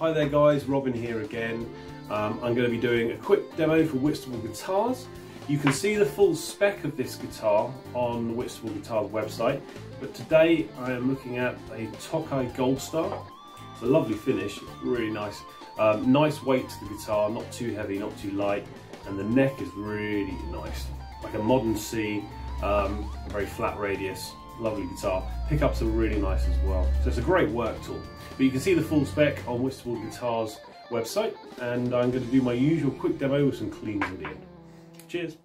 Hi there guys, Robin here again. Um, I'm going to be doing a quick demo for Whitstable Guitars. You can see the full spec of this guitar on the Whitstable Guitars website, but today I am looking at a Tokai Goldstar. It's a lovely finish, really nice. Um, nice weight to the guitar, not too heavy, not too light, and the neck is really nice. Like a modern C, um, very flat radius, lovely guitar. Pickups are really nice as well. So it's a great work tool. But you can see the full spec on Whitstable Guitars website and I'm going to do my usual quick demo with some cleans at the end. Cheers.